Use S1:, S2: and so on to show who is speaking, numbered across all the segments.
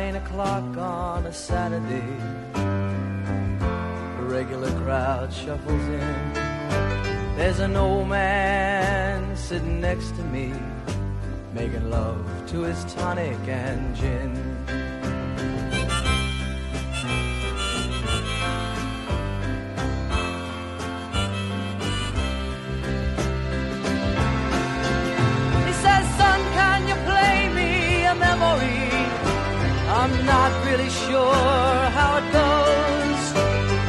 S1: nine o'clock on a Saturday. A regular crowd shuffles in. There's an old man sitting next to me, making love to his tonic and gin. I'm not really sure how it goes,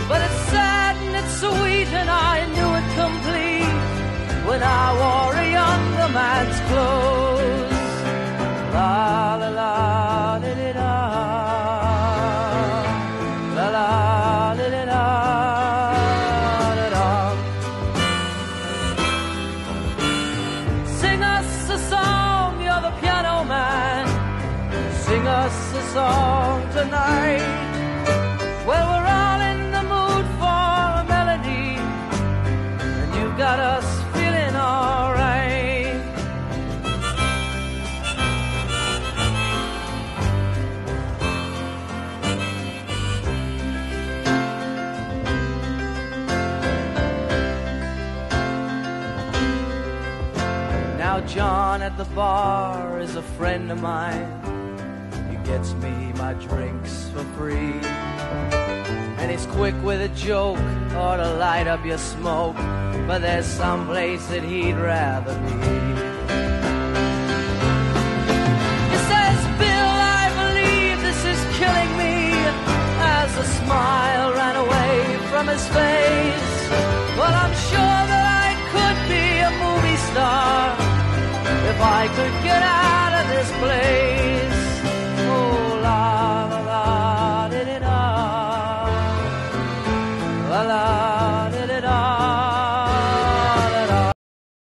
S1: but it's sad and it's sweet, and I knew it complete when I wore a younger man's clothes. Us a song tonight. Well, we're all in the mood for a melody, and you got us feeling alright. Now, John at the bar is a friend of mine. Gets me my drinks for free. And he's quick with a joke or to light up your smoke. But there's some place that he'd rather be. He says, Bill, I believe this is killing me. As a smile ran away from his face. Well, I'm sure that I could be a movie star if I could get out of this place. la la.